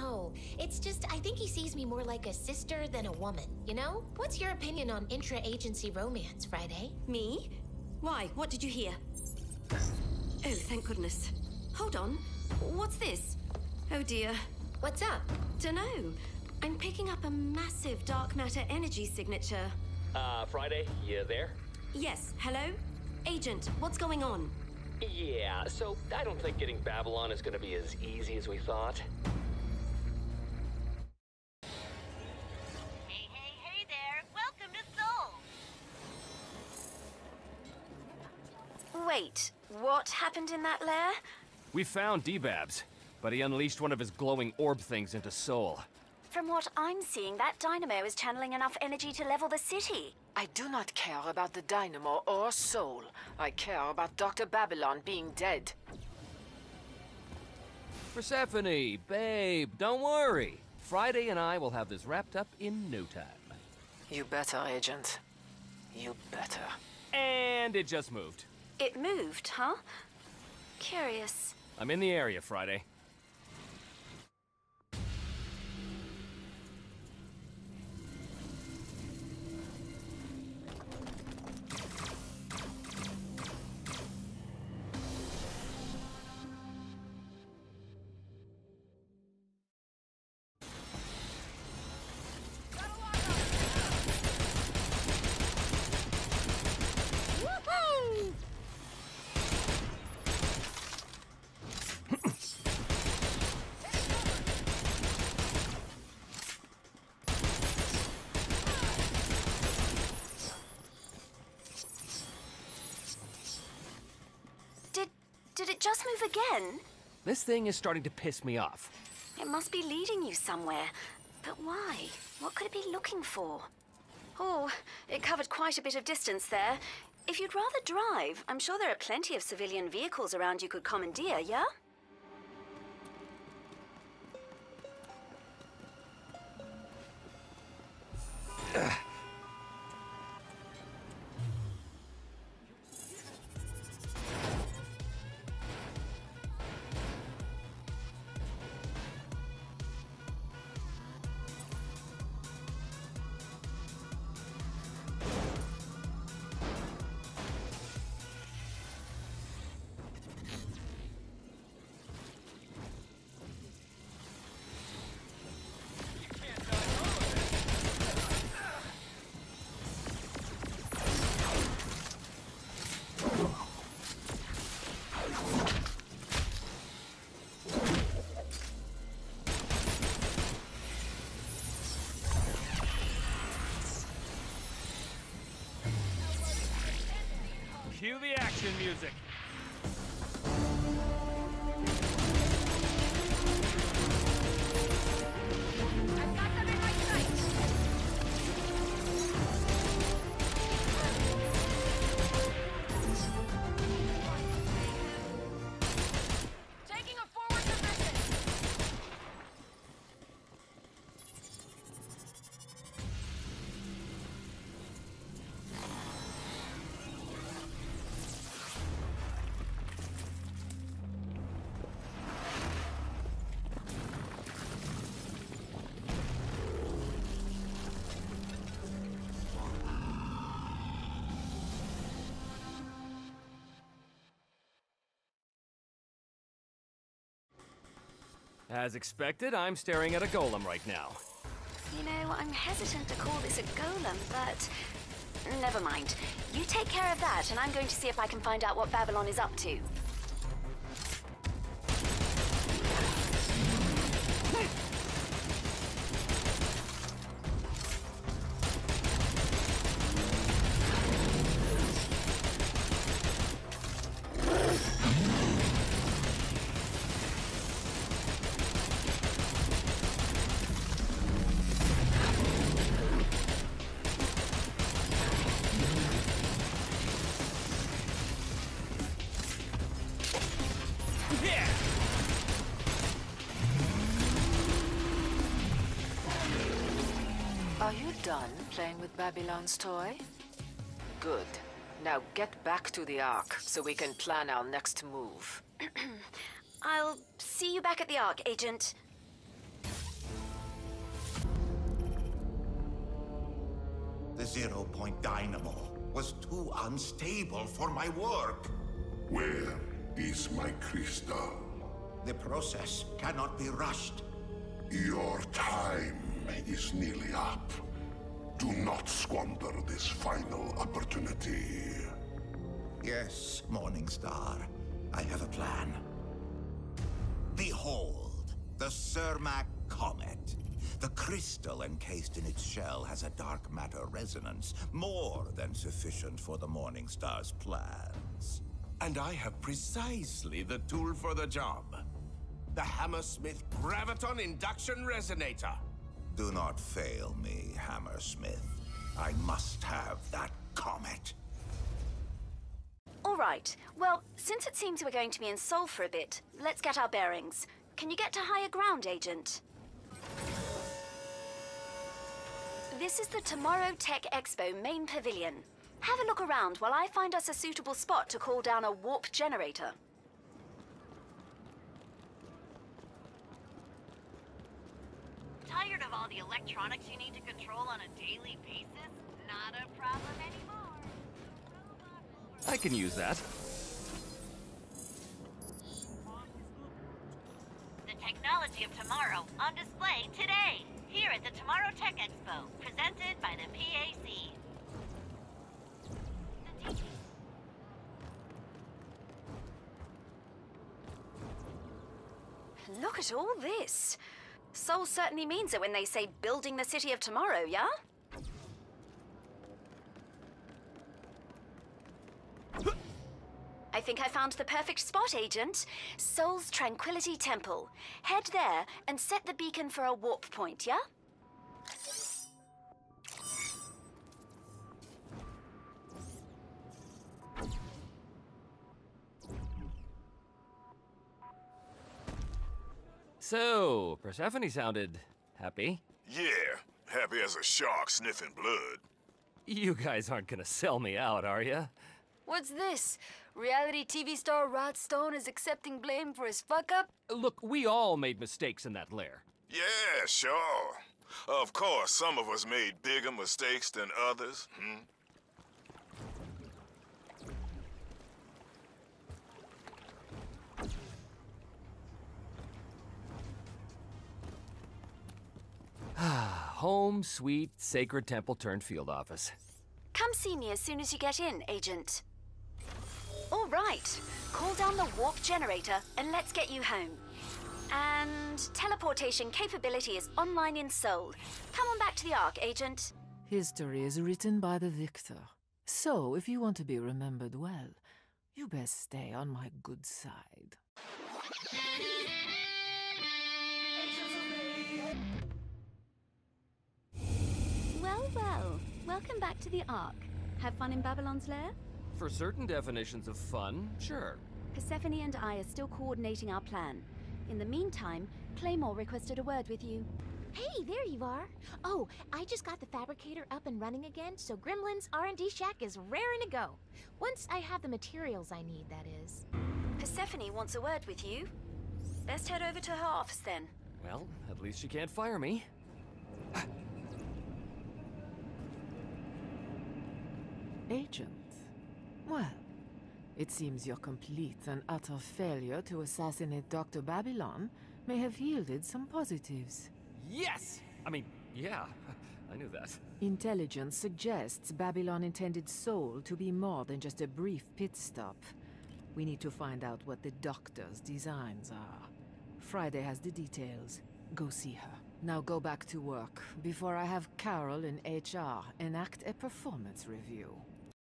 know. It's just, I think he sees me more like a sister than a woman, you know? What's your opinion on intra agency romance, Friday? Me? Why? What did you hear? Oh, thank goodness. Hold on. What's this? Oh dear. What's up? Dunno. I'm picking up a massive dark matter energy signature. Uh, Friday, you there? Yes, hello? Agent, what's going on? Yeah, so I don't think getting Babylon is gonna be as easy as we thought. Wait, what happened in that lair? We found D-Babs, but he unleashed one of his glowing orb things into Seoul. From what I'm seeing, that dynamo is channeling enough energy to level the city. I do not care about the Dynamo or Seoul. I care about Dr. Babylon being dead. Persephone, babe, don't worry. Friday and I will have this wrapped up in no time. You better, Agent. You better. And it just moved. It moved, huh? Curious. I'm in the area, Friday. It just move again? This thing is starting to piss me off. It must be leading you somewhere. But why? What could it be looking for? Oh, it covered quite a bit of distance there. If you'd rather drive, I'm sure there are plenty of civilian vehicles around you could commandeer, yeah? Cue the action music. As expected, I'm staring at a golem right now. You know, I'm hesitant to call this a golem, but never mind. You take care of that, and I'm going to see if I can find out what Babylon is up to. Are you done playing with Babylon's toy? Good. Now get back to the Ark, so we can plan our next move. I'll see you back at the Ark, Agent. The Zero Point Dynamo was too unstable for my work. Where is my crystal? The process cannot be rushed. Your time is nearly up. Do not squander this final opportunity. Yes, Morningstar. I have a plan. Behold, the Cermak Comet. The crystal encased in its shell has a dark matter resonance, more than sufficient for the Morningstar's plans. And I have precisely the tool for the job. The Hammersmith Graviton Induction Resonator. Do not fail me, Hammersmith. I must have that comet. All right. Well, since it seems we're going to be in Seoul for a bit, let's get our bearings. Can you get to higher ground, Agent? This is the Tomorrow Tech Expo main pavilion. Have a look around while I find us a suitable spot to call down a warp generator. Tired of all the electronics you need to control on a daily basis? Not a problem anymore. I can use that. The technology of tomorrow on display today, here at the Tomorrow Tech Expo, presented by the PAC. Look at all this. Seoul certainly means it when they say building the city of tomorrow, yeah? I think I found the perfect spot, Agent. Seoul's Tranquility Temple. Head there and set the beacon for a warp point, yeah? So, Persephone sounded happy. Yeah, happy as a shark sniffing blood. You guys aren't gonna sell me out, are ya? What's this? Reality TV star Rod Stone is accepting blame for his fuck up? Look, we all made mistakes in that lair. Yeah, sure. Of course, some of us made bigger mistakes than others. Hmm? Home, sweet, sacred temple turned field office. Come see me as soon as you get in, Agent. All right. Call down the warp generator and let's get you home. And teleportation capability is online in Seoul. Come on back to the Ark, Agent. History is written by the victor. So, if you want to be remembered well, you best stay on my good side. Welcome back to the Ark. Have fun in Babylon's lair? For certain definitions of fun, sure. Persephone and I are still coordinating our plan. In the meantime, Claymore requested a word with you. Hey, there you are. Oh, I just got the fabricator up and running again, so Gremlin's R&D shack is raring to go. Once I have the materials I need, that is. Persephone wants a word with you. Best head over to her office then. Well, at least she can't fire me. Agent? Well, it seems your complete and utter failure to assassinate Dr. Babylon may have yielded some positives. Yes! I mean, yeah, I knew that. Intelligence suggests Babylon intended Seoul to be more than just a brief pit stop. We need to find out what the doctor's designs are. Friday has the details. Go see her. Now go back to work before I have Carol in HR enact a performance review.